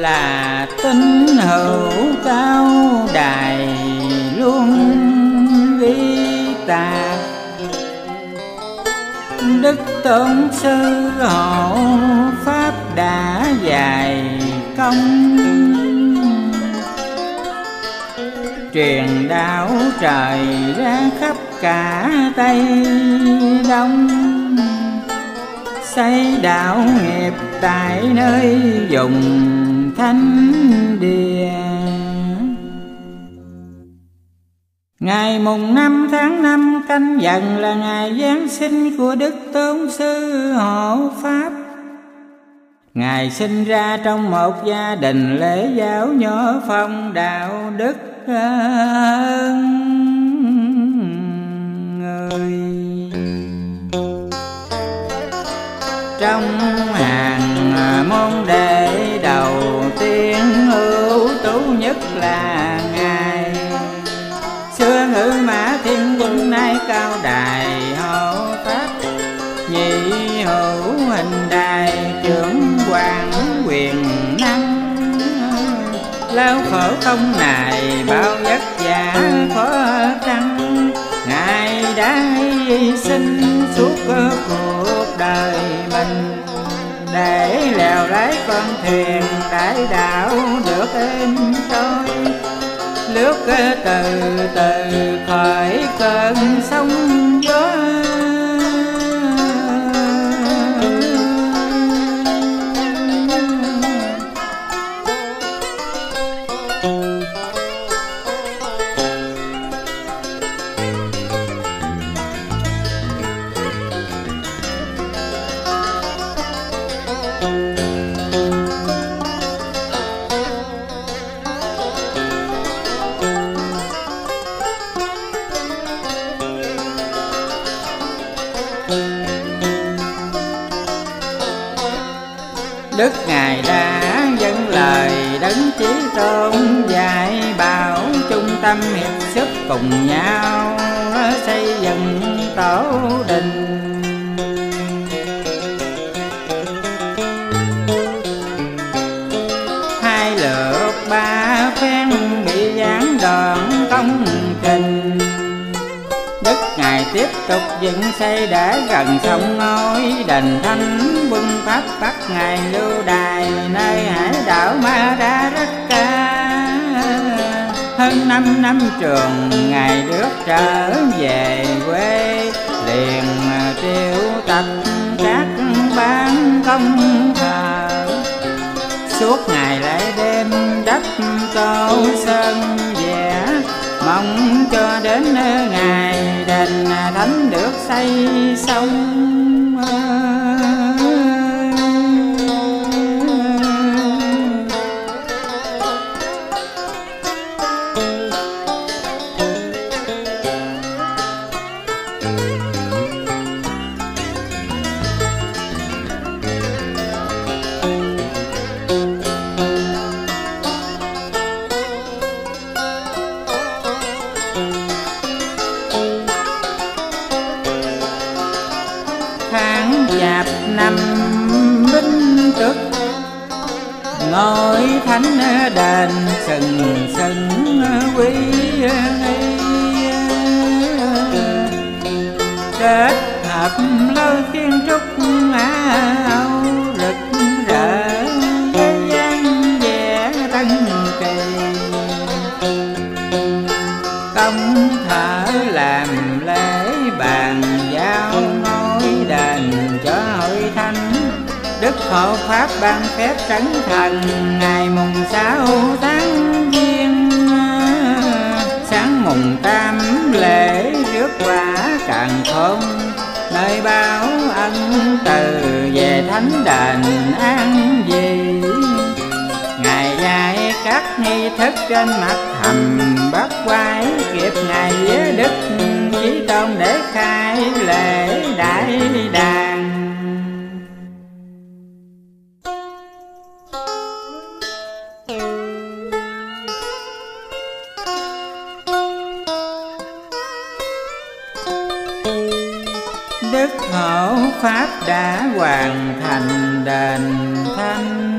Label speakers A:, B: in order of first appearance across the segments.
A: là tín hữu cao đài luôn vi ta đức tôn sư hộ pháp đã dài công truyền đạo trời ra khắp cả tây đông. Xây đạo nghiệp tại nơi dùng thánh địa Ngày mùng năm tháng năm, canh dần là ngày Giáng sinh của Đức Tôn Sư Hộ Pháp. Ngài sinh ra trong một gia đình lễ giáo nhỏ phong đạo đức ơn cao đài hộ pháp Nhị hữu hình đài trưởng quan quyền năng. Lao khổ không nài bao vất vả khó khăn, Ngài đã hy sinh suốt cuộc đời mình. Để lèo lái con thuyền, đại đạo được êm trôi lướt từ từ khỏi cơn sóng gió. Đức ngài đã dân lời đấng chí tôn dạy bảo trung tâm hiệp sức cùng nhau, xây dựng tổ đình. Tiếp tục dựng xây đã gần sông ngôi Đền Thánh quân Pháp bắt Ngài lưu đài. Nơi hải đảo Ma Đa rất Ca. Hơn năm năm trường ngày được trở về quê, Liền triệu tập các ban công thờ. Suốt ngày lại đêm đắp tô sơn mong cho đến ngày đền à, thánh được xây xong. Ngôi thánh đền sừng sừng quý kết hợp lôi kiến trúc áo hộ pháp ban phép trấn thành ngày mùng sáu tháng giêng. Sáng mùng tam lễ rước quả càng không, nơi báo ân từ về thánh đền an gì ngày dạy các nghi thức trên mặt hầm bắt quái Kịp ngày với Đức Chí Tôn để khai lễ đại đàn thổ pháp đã hoàn thành đền thanh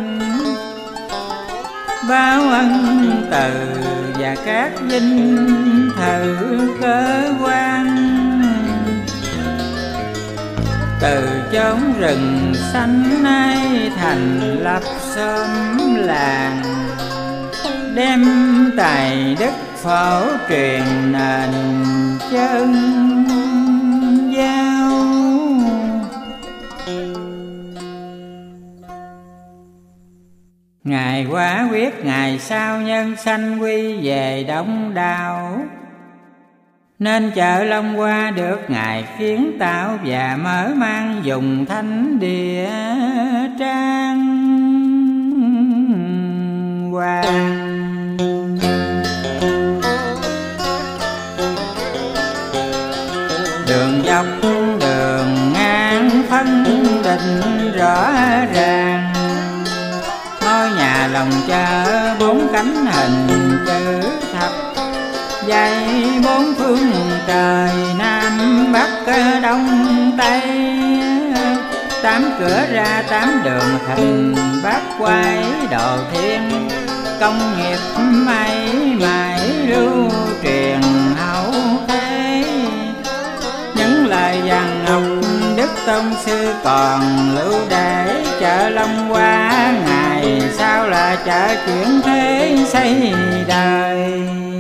A: bao ân từ và các dinh thự cơ quan. Từ chốn rừng xanh nay thành lập xóm làng. Đem tài đức phổ truyền nền chân. Ngài quá quyết ngày sau nhân sanh quy về đóng đau. Nên chợ Long qua được Ngài kiến tạo Và mở mang dùng thánh địa trang hình chữ thập. Dây bốn phương trời nam bắc đông tây. Tám cửa ra tám đường thành bát quái đồ thiên. Công nghiệp may mãi lưu truyền hậu thế. Những lời vàng ngọc đức tôn sư còn lưu để chợ long sao là trả chuyển thế xây đời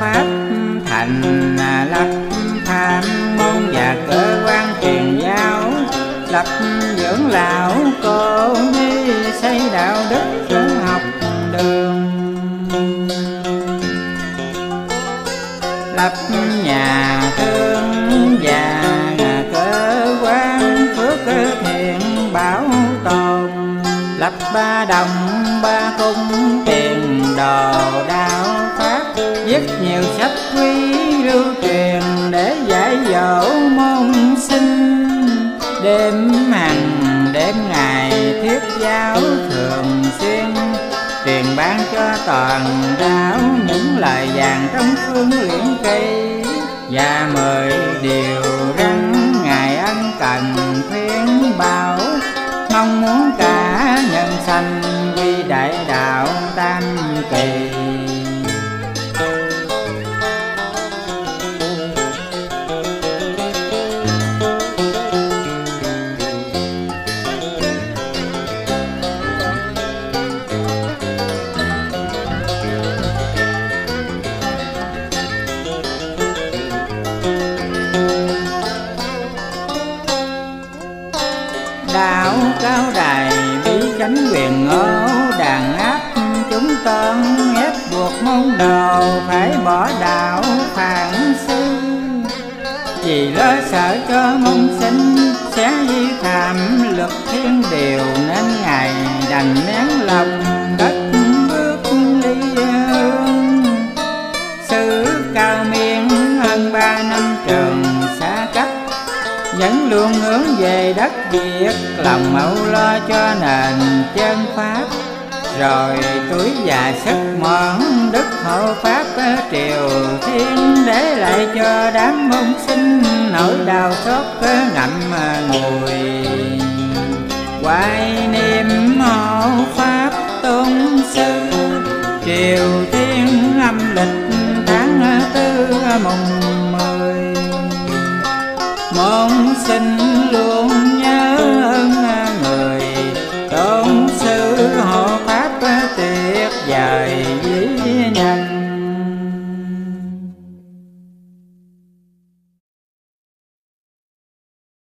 A: pháp. Thành à, lập, tham, môn và cơ quan truyền giáo. Lập, dưỡng lão, cô đi xây đạo đức tu học đường. Lập nhà thương và à, cơ quan phước thiện bảo tồn. Lập ba đồng, ba cung tiền đời nhiều sách quý lưu truyền để giải dỗ môn sinh. Đêm hàng đêm ngày thuyết giáo thường xuyên, truyền bán cho toàn ráo những lời vàng trong phương luyện cây và mời điều răng ngài ân cần khuyến bảo, mong muốn cả nhân sanh quy đại đạo tam kỳ. bảo cao đài bí chánh quyền ngô đàn áp, chúng con ép buộc môn đồ phải bỏ đạo phản sư vì lo sợ cho môn sinh sẽ vi phạm luật thiên điều nên ngày đành nén lòng. lòng mẫu lo cho nền chân pháp, rồi tuổi già sức mòn đức hộ pháp triều thiên để lại cho đám môn sinh nỗi đau xót ngậm ngùi. Quay niệm hộ pháp tôn sư, triều thiên âm lịch tháng tư mùng mười. Môn sinh